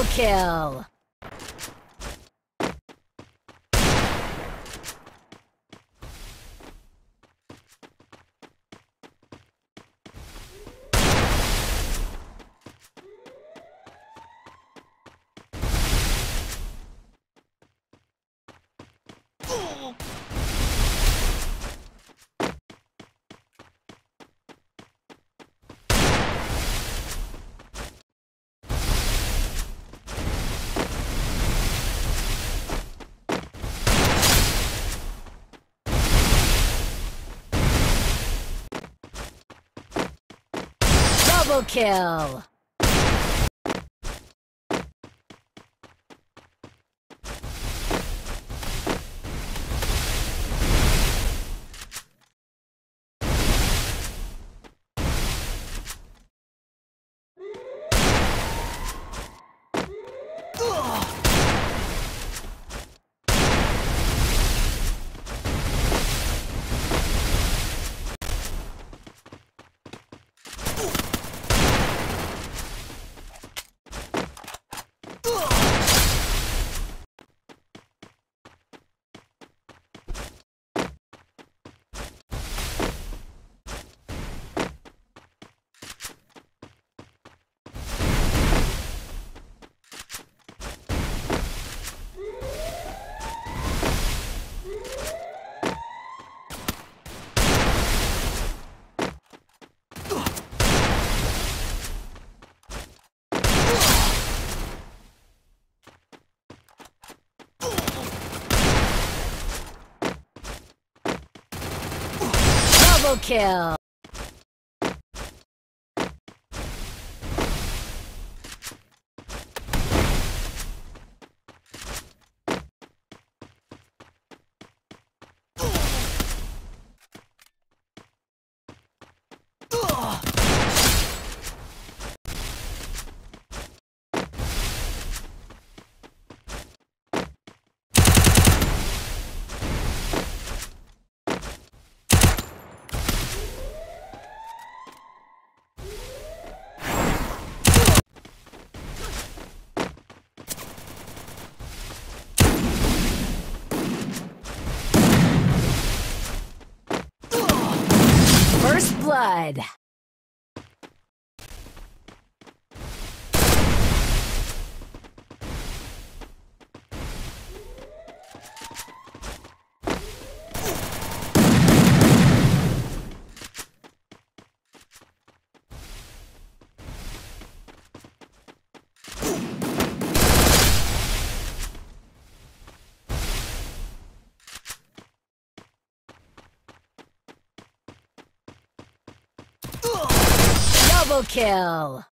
Double kill! Double kill! Kill! Blood! Double kill!